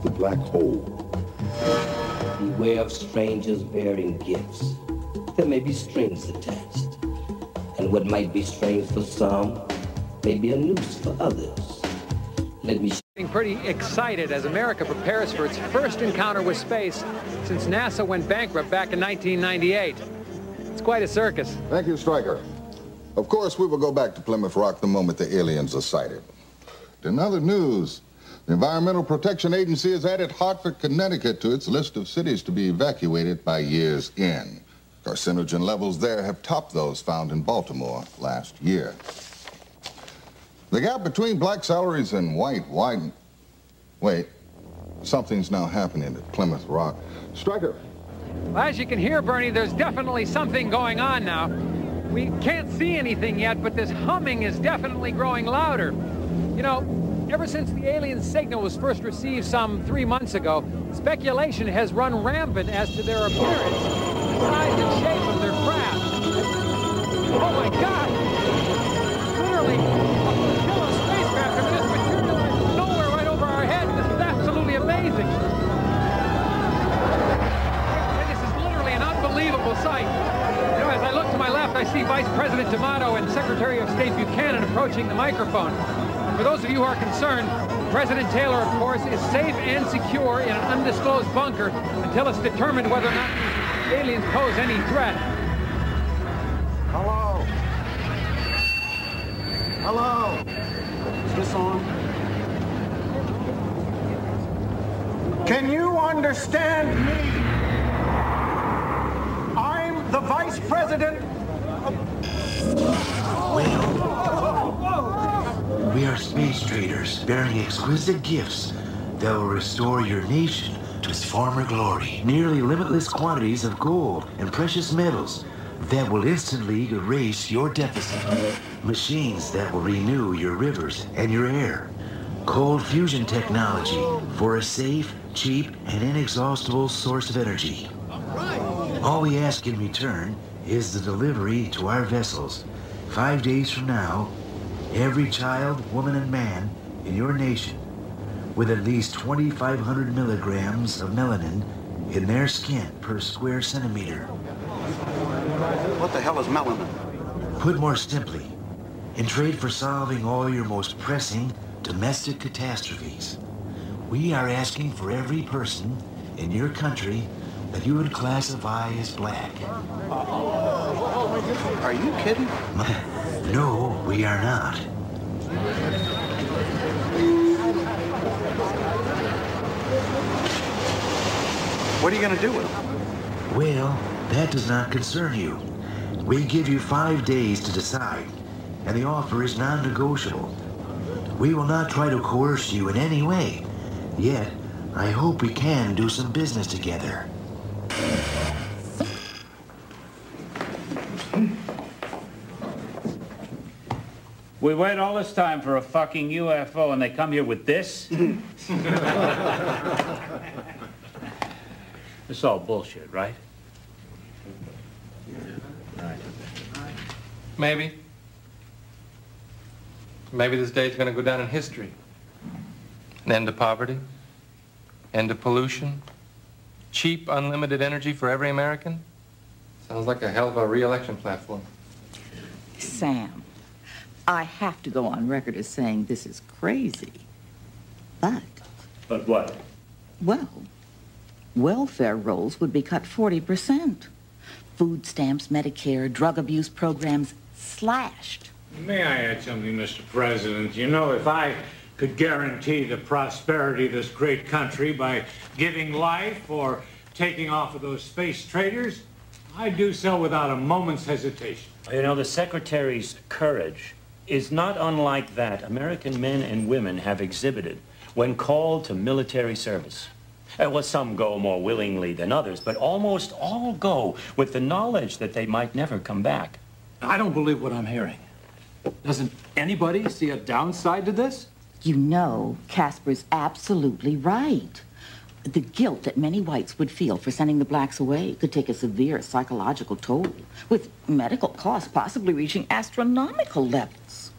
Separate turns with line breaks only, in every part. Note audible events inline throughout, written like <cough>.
the black hole. Beware of strangers bearing gifts. There may be strings attached. And what might be strange for some may be a noose for others. Let me
pretty excited as America prepares for its first encounter with space since NASA went bankrupt back in 1998. It's quite a circus.
Thank you, Stryker. Of course, we will go back to Plymouth Rock the moment the aliens are sighted. In other news, the Environmental Protection Agency has added Hartford, Connecticut to its list of cities to be evacuated by year's end. Carcinogen levels there have topped those found in Baltimore last year. The gap between black salaries and white widened. Wait, something's now happening at Plymouth Rock. Stryker.
Well, as you can hear, Bernie, there's definitely something going on now. We can't see anything yet, but this humming is definitely growing louder. You know, ever since the alien signal was first received some three months ago, speculation has run rampant as to their appearance, the size and shape of their craft. Oh my God! Literally, a flotilla spacecraft I just materialized nowhere right over our heads. This is absolutely amazing. This is literally an unbelievable sight. You know, as I look to my left, I see Vice President D'Amato and Secretary of State Buchanan approaching the microphone. For those of you who are concerned, President Taylor, of course, is safe and secure in an undisclosed bunker until it's determined whether or not the aliens pose any threat.
Hello? Hello? Is this on? Can you understand me? I'm the vice president
Well, we are space traders bearing exquisite gifts that will restore your nation to its former glory. Nearly limitless quantities of gold and precious metals that will instantly erase your deficit. Machines that will renew your rivers and your air. Cold fusion technology for a safe cheap, and inexhaustible source of energy. All we ask in return is the delivery to our vessels. Five days from now, every child, woman, and man in your nation with at least 2,500 milligrams of melanin in their skin per square centimeter.
What the hell is melanin?
Put more simply, in trade for solving all your most pressing domestic catastrophes, we are asking for every person in your country that you would classify as black.
Are you kidding? <laughs>
no, we are not.
What are you going to do with them?
Well, that does not concern you. We give you five days to decide, and the offer is non-negotiable. We will not try to coerce you in any way. Yet, I hope we can do some business together.
We wait all this time for a fucking UFO and they come here with this? <laughs> it's all bullshit, right?
Right. Maybe. Maybe this day's gonna go down in history. An end to poverty, end to pollution, cheap, unlimited energy for every American. Sounds like a hell of a re-election platform.
Sam, I have to go on record as saying this is crazy. But...
But what?
Well, welfare rolls would be cut 40%. Food stamps, Medicare, drug abuse programs slashed.
May I add something, Mr. President? You know, if I could guarantee the prosperity of this great country by giving life or taking off of those space traders, I'd do so without a moment's hesitation.
You know, the Secretary's courage is not unlike that American men and women have exhibited when called to military service. Well, some go more willingly than others, but almost all go with the knowledge that they might never come back.
I don't believe what I'm hearing. Doesn't anybody see a downside to this?
You know, Casper's absolutely right. The guilt that many whites would feel for sending the blacks away could take a severe psychological toll, with medical costs possibly reaching astronomical levels.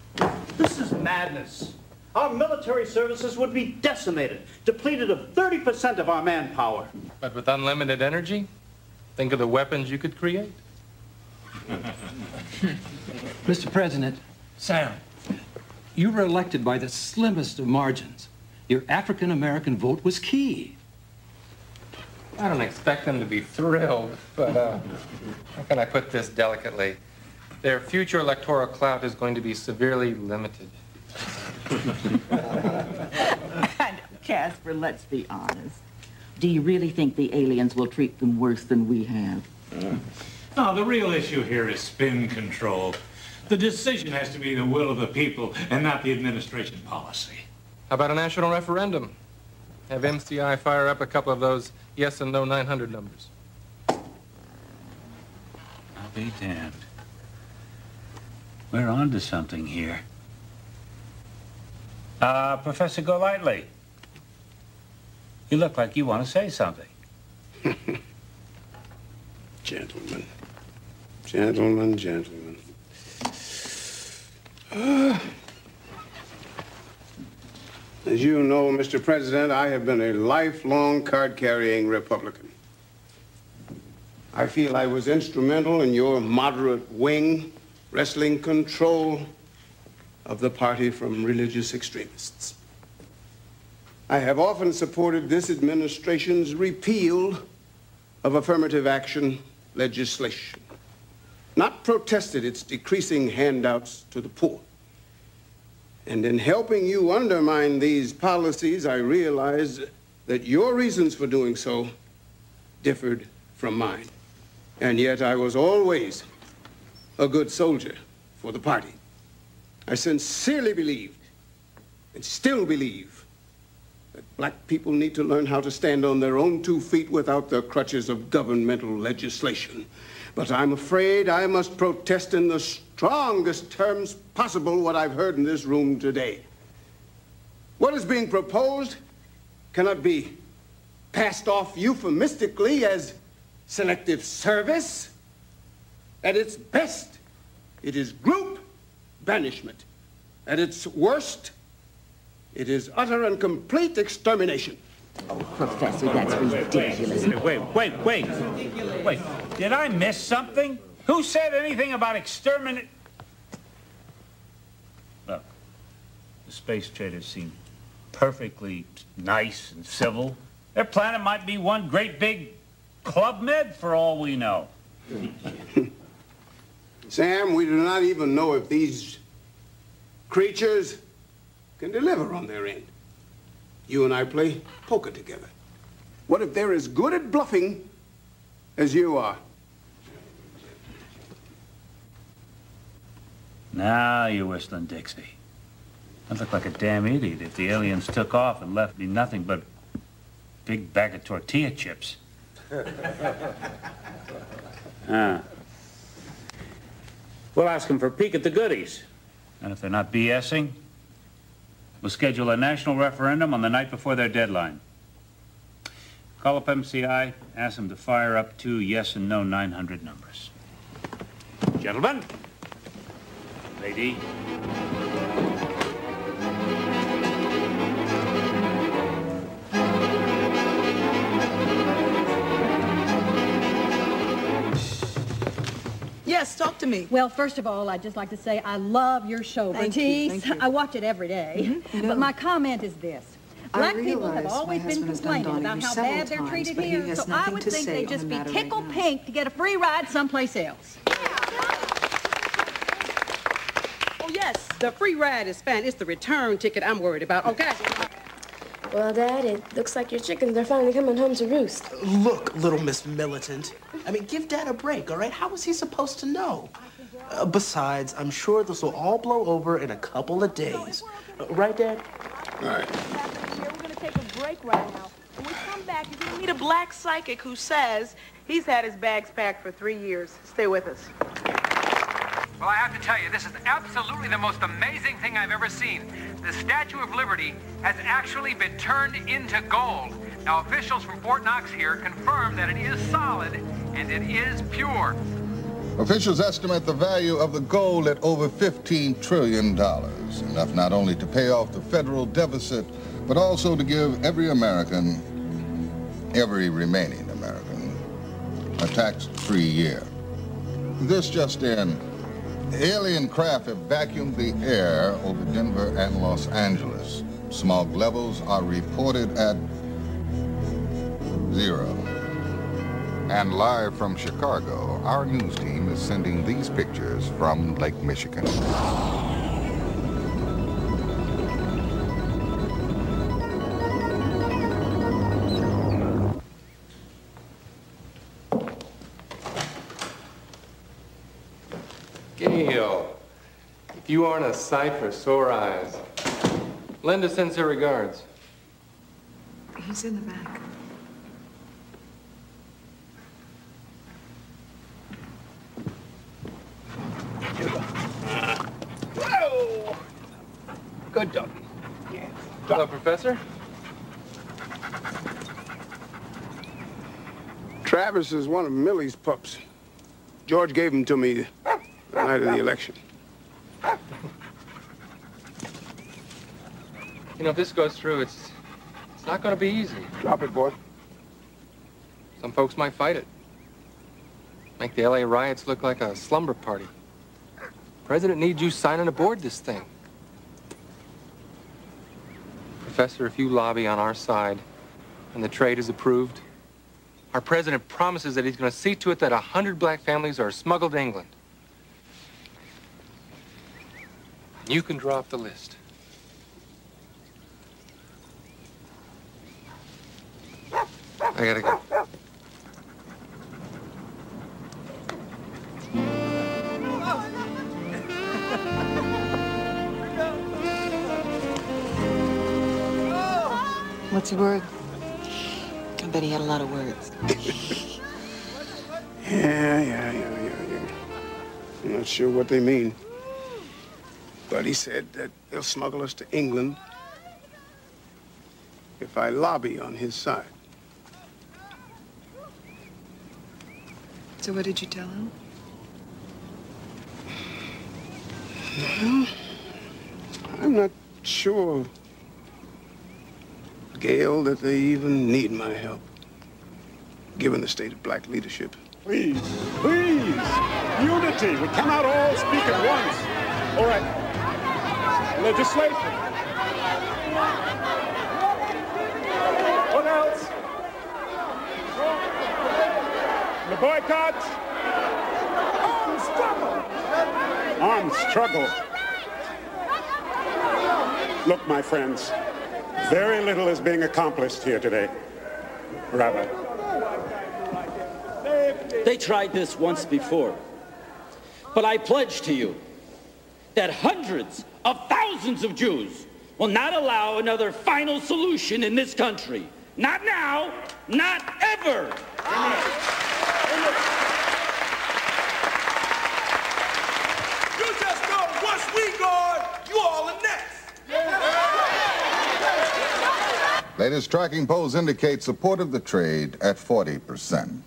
This is madness.
our military services would be decimated, depleted of 30% of our manpower.
But with unlimited energy, think of the weapons you could create. <laughs>
Mr. President, Sam, you were elected by the slimmest of margins. Your African American vote was key.
I don't expect them to be thrilled, but uh, how can I put this delicately? Their future electoral clout is going to be severely limited.
and Casper, let's be honest. Do you really think the aliens will treat them worse than we have?
No, the real issue here is spin control. The decision has to be the will of the people and not the administration policy.
How about a national referendum? Have MCI fire up a couple of those yes and no 900 numbers.
I'll be damned. We're on to something here. Uh, Professor Golightly, you look like you want to say something. <laughs>
gentlemen, gentlemen, gentlemen. Uh, <sighs> as you know, Mr. President, I have been a lifelong card-carrying Republican. I feel I was instrumental in your moderate wing wrestling control of the party from religious extremists. I have often supported this administration's repeal of affirmative action legislation, not protested its decreasing handouts to the poor. And in helping you undermine these policies, I realized that your reasons for doing so differed from mine. And yet I was always a good soldier for the party. I sincerely believed and still believe that black people need to learn how to stand on their own two feet without the crutches of governmental legislation. But I'm afraid I must protest in the strongest terms possible what I've heard in this room today. What is being proposed cannot be passed off euphemistically as selective service. At its best, it is group banishment. At its worst, it is utter and complete extermination.
Oh, Professor, that's ridiculous.
Wait, wait, wait. Wait, did I miss something? Who said anything about exterminate? Look, the space traders seem perfectly nice and civil. Their planet might be one great big club med for all we know. <laughs>
Sam, we do not even know if these creatures can deliver on their end. You and I play poker together. What if they're as good at bluffing as you are?
Now you're whistling Dixie. I'd look like a damn idiot if the aliens took off and left me nothing but a big bag of tortilla chips. <laughs> ah. We'll ask them for a peek at the goodies. And if they're not BSing, we'll schedule a national referendum on the night before their deadline. Call up MCI, ask them to fire up two yes and no 900 numbers. Gentlemen, lady.
Yes, talk to me.
Well, first of all, I'd just like to say I love your show,
Thank you,
Bertice.
you.
I watch it every day.
Mhm,
But my comment is this.
I
Black people have always been
husband has done
complaining about how
several
bad they're
times,
treated
but he
here, so I would think they'd just
the
be
matter right
tickled pink to get a free ride someplace else. Yeah.
Oh, yes, the free ride is fine. It's the return ticket I'm worried about, okay?
Well, Dad, it looks like your chickens are finally coming home to roost.
Look, little Miss Militant. I mean, give Dad a break, all right? How was he supposed to know? Uh, besides, I'm sure this will all blow over in a couple of days. Uh, right, Dad?
All right.
We're gonna take a break right now. When we come back, you're gonna meet a black psychic who says he's had his bags packed for three years. Stay with us.
Well, I have to tell you, this is absolutely the most amazing thing I've ever seen. The Statue of Liberty has actually been turned into gold. Now, officials from Fort Knox here confirm that it is solid and it is pure.
Officials estimate the value of the gold at over $15 trillion, enough not only to pay off the federal deficit, but also to give every American, every remaining American, a tax-free year. This just in, alien craft have vacuumed the air over Denver and Los Angeles. Smog levels are reported at zero. And live from Chicago, our news team is sending these pictures from Lake Michigan.
Gail, if you aren't a sight for sore eyes, Linda sends her regards.
He's in the back.
Good doggy. Yeah.
Hello, Professor.
Travis is one of Millie's pups. George gave him to me the night of the election.
You know, if this goes through, it's it's not going to be easy.
Drop it, boy.
Some folks might fight it. Make the LA riots look like a slumber party. President needs you signing aboard this thing. Professor, if you lobby on our side and the trade is approved, our president promises that he's going to see to it that a 100 black families are smuggled to England. You can draw up the list. I gotta go.
What's he worth? I bet he had a lot of words. <laughs>
Yeah, yeah, yeah, yeah, yeah. I'm not sure what they mean. But he said that they'll smuggle us to England if I lobby on his side.
So what did you tell him?
Well, I'm not sure, Gail, that they even need my help, given the state of black leadership.
Please, please, unity. We cannot all speak at once. All right. Legislation. What else? The boycott. Armed struggle. Armed struggle. Look, my friends, very little is being accomplished here today. Rabbi.
They tried this once before. But I pledge to you that hundreds of thousands of Jews will not allow another final solution in this country. Not now, not ever.
You just know once we gone, you all are next.
Latest tracking polls indicate support of the trade at 40%.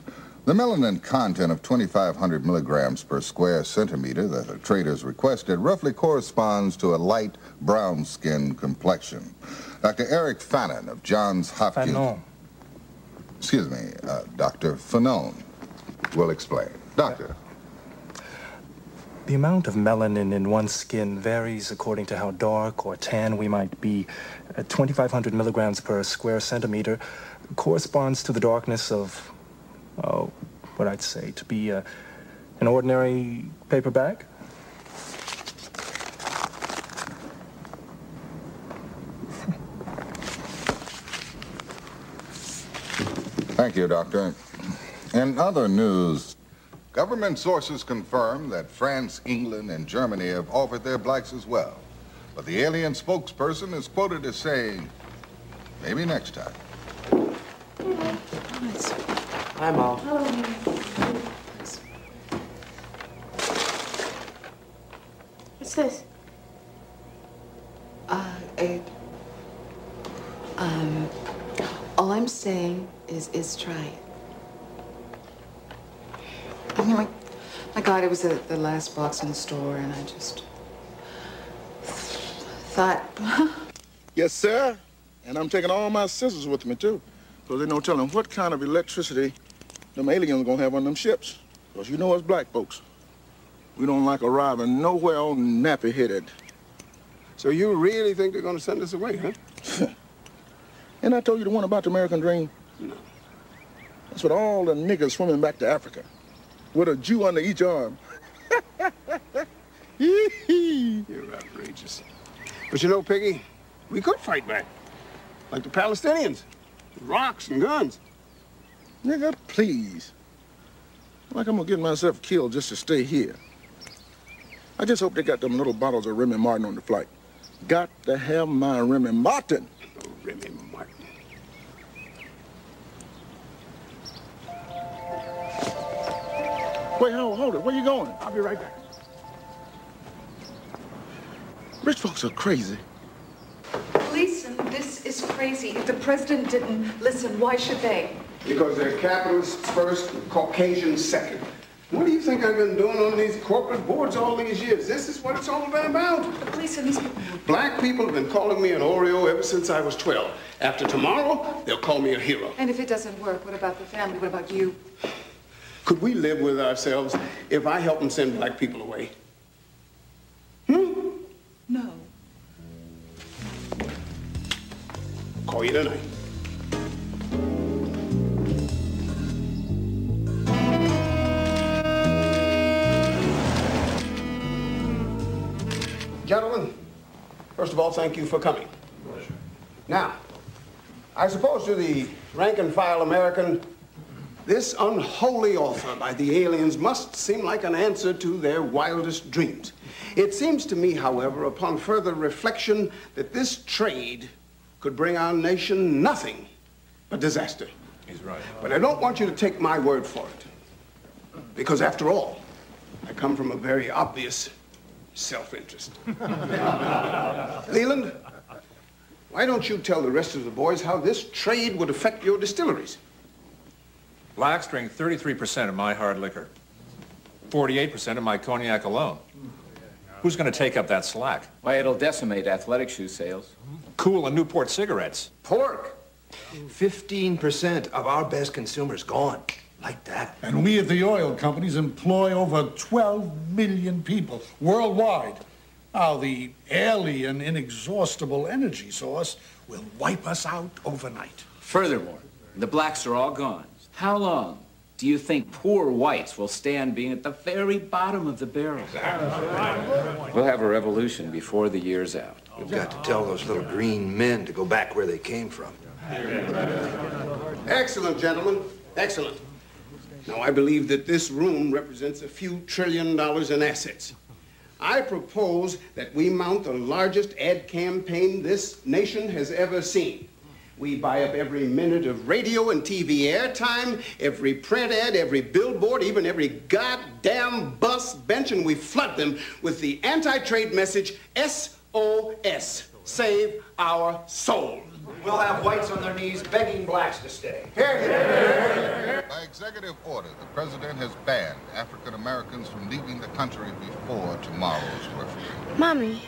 The melanin content of 2,500 milligrams per square centimeter that the traders requested roughly corresponds to a light brown skin complexion. Dr. Eric Fannin of Johns Hopkins...
Fanon.
Excuse me, uh, Dr. Fanon will explain. Doctor.
The amount of melanin in one's skin varies according to how dark or tan we might be. At 2,500 milligrams per square centimeter corresponds to the darkness of, oh, what I'd say to be uh, an ordinary paper bag.
Thank you, Doctor. In other news, government sources confirm that France, England, and Germany have offered their blacks as well. But the alien spokesperson is quoted as saying, maybe next time.
Hi, Mom.
What's this?
Uh, it, um, all I'm saying is, is try it. I mean, like,
I got it was at the last box in the store, and I just thought, <laughs>
Yes, sir. And I'm taking all my scissors with me, too. Because there's no telling what kind of electricity them aliens are going to have on them ships. Because you know us black folks, we don't like arriving nowhere on nappy-headed.
So you really think they're going to send us away, huh? <laughs>
and I told you the one about the American dream?
No.
That's what all the niggas swimming back to Africa with a Jew under each arm. <laughs>
You're outrageous. But you know, Piggy, we could fight back. Like the Palestinians. Rocks and guns.
Nigga, please. Like I'm gonna get myself killed just to stay here. I just hope they got them little bottles of Remy Martin on the flight. Got to have my Remy Martin.
Oh, Remy Martin.
Wait, hold, hold it. Where you going?
I'll be right back.
Rich folks are crazy.
Listen, this is crazy. If the president didn't listen, why should they?
Because they're capitalists first, Caucasians second. What do you think I've been doing on these corporate boards all these years? This is what it's all been about.
The police and these people.
Black people have been calling me an Oreo ever since I was 12. After tomorrow, they'll call me a hero.
And if it doesn't work, what about the family? What about you?
Could we live with ourselves if I help them send black people away? Hmm?
No.
Call you tonight. Gentlemen, first of all, thank you for coming. Now, I suppose to the rank and file American, this unholy offer by the aliens must seem like an answer to their wildest dreams. It seems to me, however, upon further reflection, that this trade could bring our nation nothing but disaster.
He's right.
But I don't want you to take my word for it. Because after all, I come from a very obvious self-interest. <laughs> Leland, why don't you tell the rest of the boys how this trade would affect your distilleries?
Blacks drink 33% of my hard liquor, 48% of my cognac alone. Who's going to take up that slack?
Why, it'll decimate athletic shoe sales.
Kool and Newport cigarettes.
Pork. 15% of our best consumers gone. Like that.
And we at the oil companies employ over 12 million people worldwide. Now, the alien, inexhaustible energy source will wipe us out overnight.
Furthermore, the blacks are all gone. How long do you think poor whites will stand being at the very bottom of the barrel? We'll have a revolution before the year's out.
We've got to tell those little green men to go back where they came from.
Excellent, gentlemen. Excellent. Now, I believe that this room represents a few trillion dollars in assets. I propose that we mount the largest ad campaign this nation has ever seen. We buy up every minute of radio and TV airtime, every print ad, every billboard, even every goddamn bus bench, and we flood them with the anti-trade message SOS. Save our soul.
We'll have whites on their knees begging blacks to stay.
By executive order, the president has banned African Americans from leaving the country before tomorrow's referendum.
Mommy,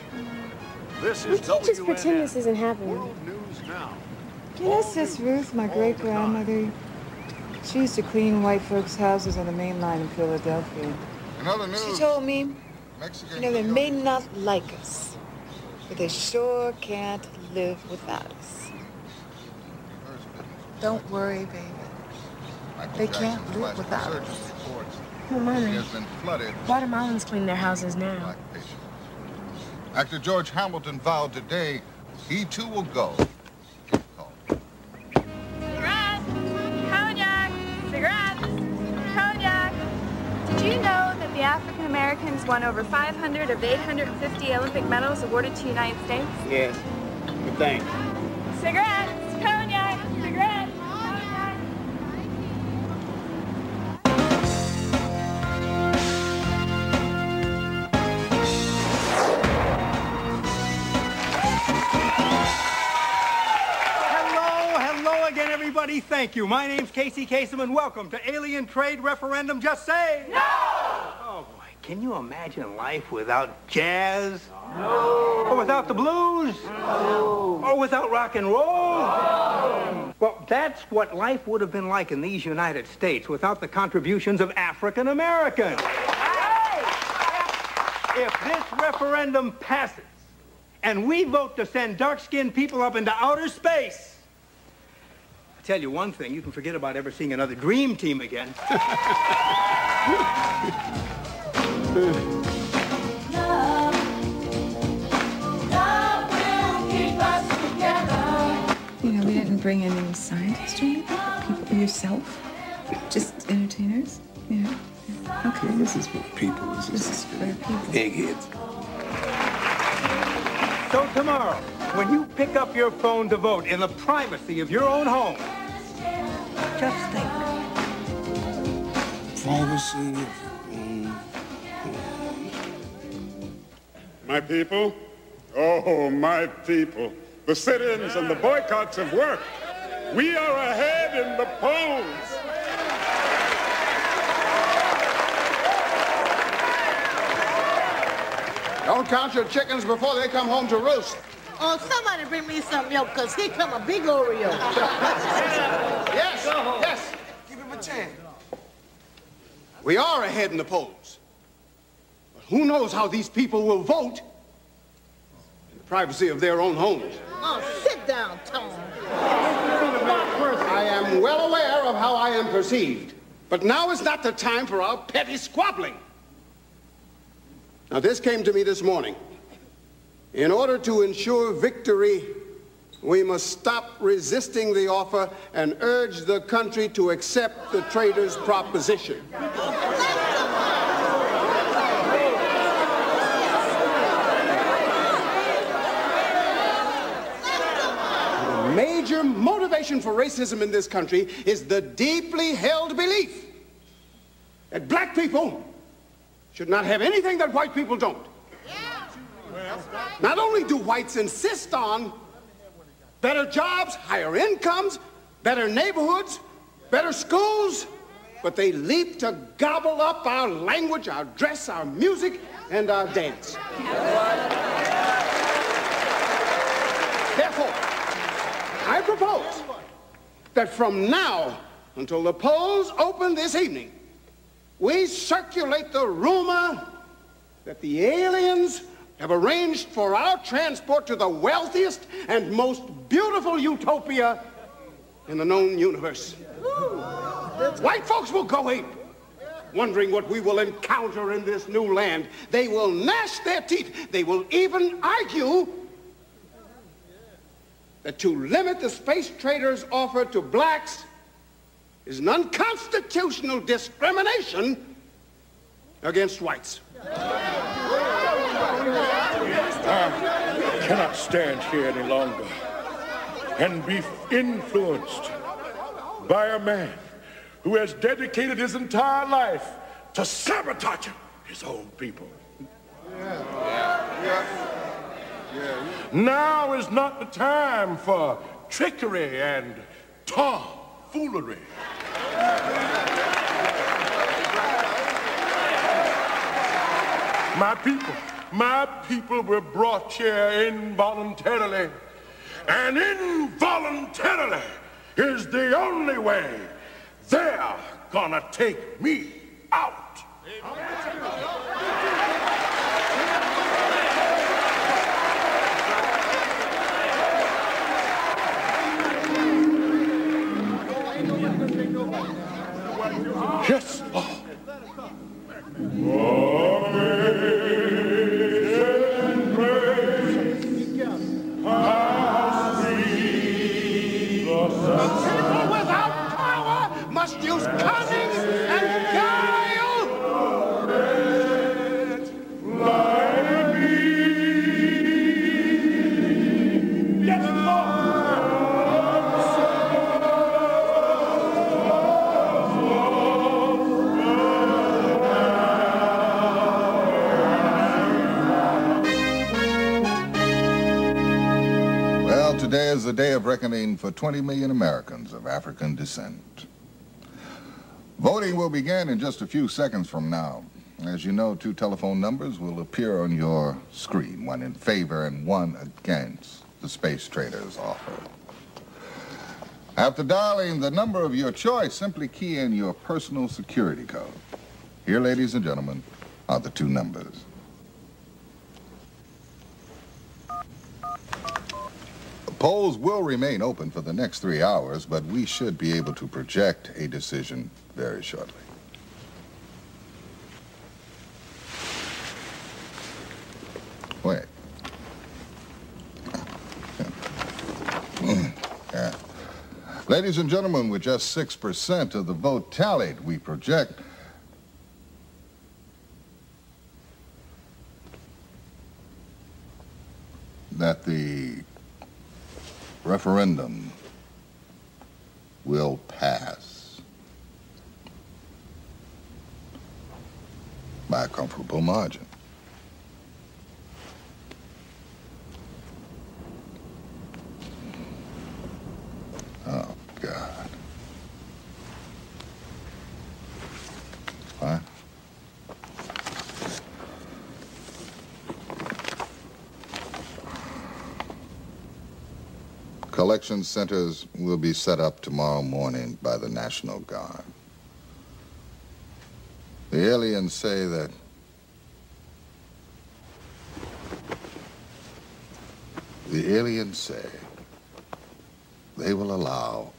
This
we can't just pretend this isn't happening.
News now.
You know, Sis Ruth, my great grandmother, she used to clean white folks' houses on the main line in Philadelphia.
In other
She told me,
Mexican
you know, they may not like us, but they sure can't live without us. Don't worry, baby.
Michael
They
Jackson
can't live without us.
reports
Oh,
he
Mommy.
has been flooded
Guatemalans clean their houses now.
black. Actor George Hamilton vowed today he too will go.
African Americans won over 500 of the 850 Olympic medals awarded to the United States?
Yes. Good thing.
Cigarettes! Cognac! Cigarettes! Cognac!
Hello, hello again, everybody. Thank you. My name's Casey Kasem, and welcome to Alien Trade Referendum. Just say no. Can you imagine life without jazz? No. Or without the blues? No. Or without rock and roll? No. Well, that's what life would have been like in these United States without the contributions of African Americans. If this referendum passes and we vote to send dark-skinned people up into outer space, I tell you one thing, you can forget about ever seeing another dream team again. <laughs>
You know, we didn't bring any scientists or anything, people, yourself, just entertainers, you know. Okay.
This is for people. This,
This is for people.
eggheads.
So tomorrow, when you pick up your phone to vote in the privacy of your own home, just think.
Privacy.
My people, oh, my people, the sit-ins and the boycotts have worked. We are ahead in the polls.
Don't count your chickens before they come home to roost.
Oh, somebody bring me some milk, because he come a big Oreo. <laughs>
Yes, yes. Give him a chance. We are ahead in the polls. Who knows how these people will vote in the privacy of their own homes.
Oh, sit down, Tom.
I am well aware of how I am perceived. But now is not the time for our petty squabbling. Now, this came to me this morning. In order to ensure victory, we must stop resisting the offer and urge the country to accept the trader's proposition. The major for racism in this country is the deeply held belief that black people should not have anything that white people don't. Not only do whites insist on better jobs, higher incomes, better neighborhoods, better schools, but they leap to gobble up our language, our dress, our music, and our dance. Therefore, I propose that from now until the polls open this evening, we circulate the rumor that the aliens have arranged for our transport to the wealthiest and most beautiful utopia in the known universe. White folks will go ape, wondering what we will encounter in this new land. They will gnash their teeth. They will even argue that to limit the space traders' offer to blacks is an unconstitutional discrimination against whites.
I cannot stand here any longer and be influenced by a man who has dedicated his entire life to sabotaging his own people. Now is not the time for trickery and tomfoolery. My people, my people were brought here involuntarily. And involuntarily is the only way they're gonna take me out. Yes,
People
today is the day of reckoning for 20 million Americans of African descent. Voting will begin in just a few seconds from now. As you know, two telephone numbers will appear on your screen, one in favor and one against the space trader's offer. After dialing the number of your choice, simply key in your personal security code. Here, ladies and gentlemen, are the two numbers. Polls will remain open for the next three hours, but we should be able to project a decision very shortly. Wait. Yeah. Ladies and gentlemen, with just 6% of the vote tallied, we project that the referendum will pass by a comfortable margin. Oh, God. What? Collection centers will be set up tomorrow morning by the National Guard. The aliens say that the aliens say they will allow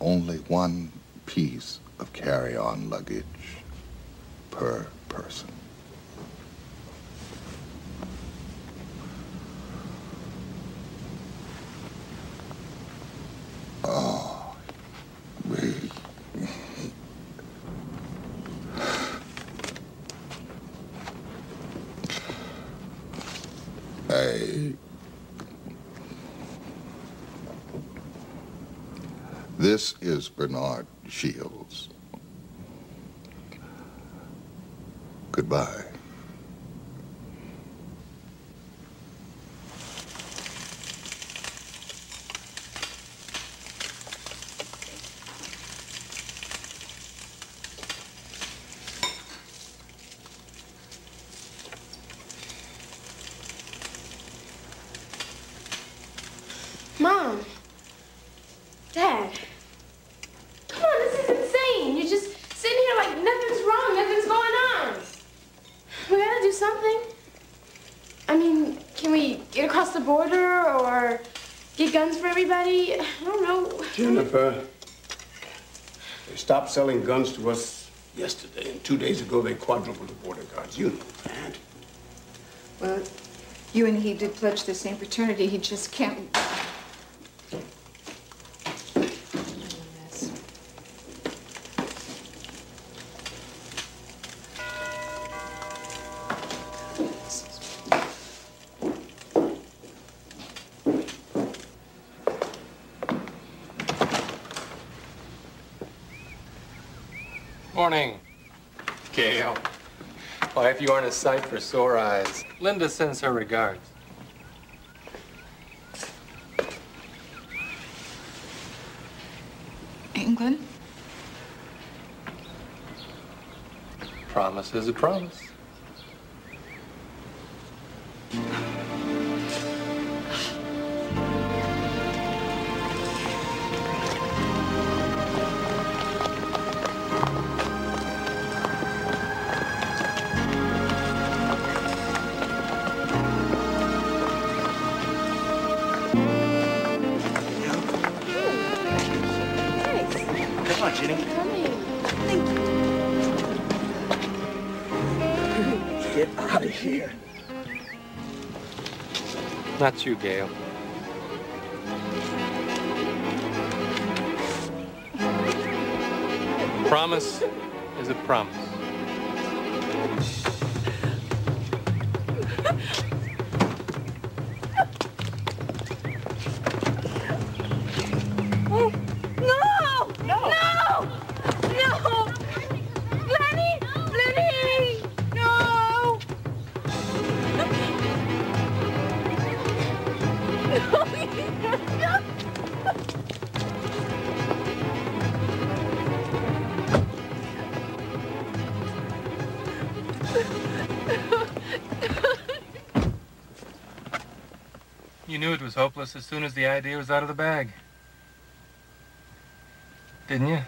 only one piece of carry-on luggage per person. Oh, we... I... This is Bernard Shields. Goodbye.
Mom. Dad. Come on, this is insane. You're just sitting here like nothing's wrong, nothing's going on. We gotta do something. I mean, can we get across the border or get guns for everybody? I don't know.
Jennifer, they stopped selling guns to us yesterday, and two days ago they quadrupled the border guards. You know that.
Well, you and he did pledge the same fraternity. He just can't.
If you aren't a sight for sore eyes, Linda sends her regards.
England?
Promise is a promise. Not you, Gail. Promise is a promise.
Hopeless as soon as the idea was out of the bag. Didn't you?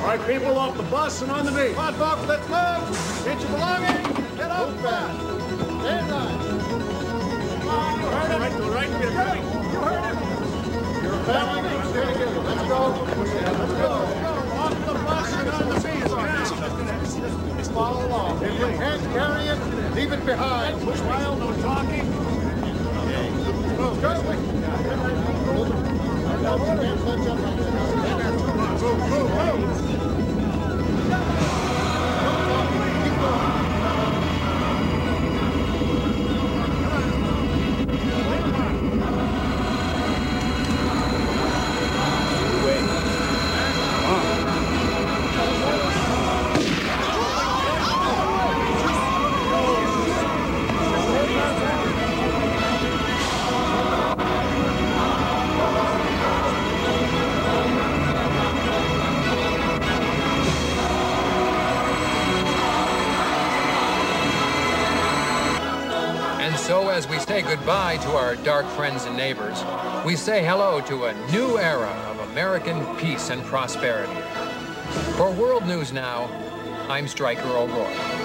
All right, people off the bus and on the. Come on, folks, let's move. Get your belongings. Get off fast. Stand line. You heard him. Right to right. You heard him. Your family, stay together. Let's go. Let's go. Now, follow along. If you can't carry it, leave it behind. Push wild, no talking. Move, go. Move, move, move.
Goodbye to our dark friends and neighbors, we say hello to a new era of American peace and prosperity. For World News Now, I'm Stryker O'Rourke.